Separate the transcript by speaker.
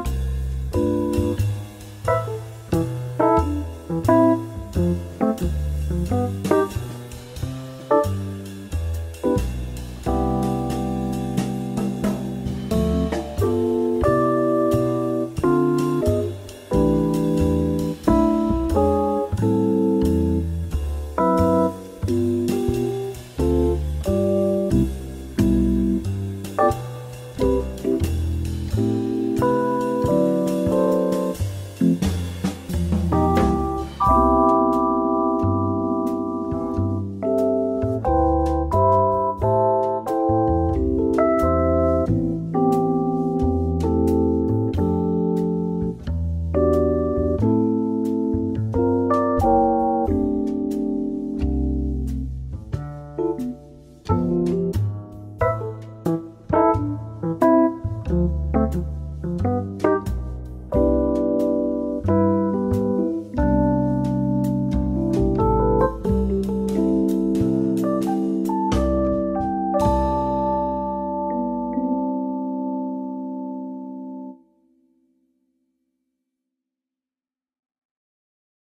Speaker 1: you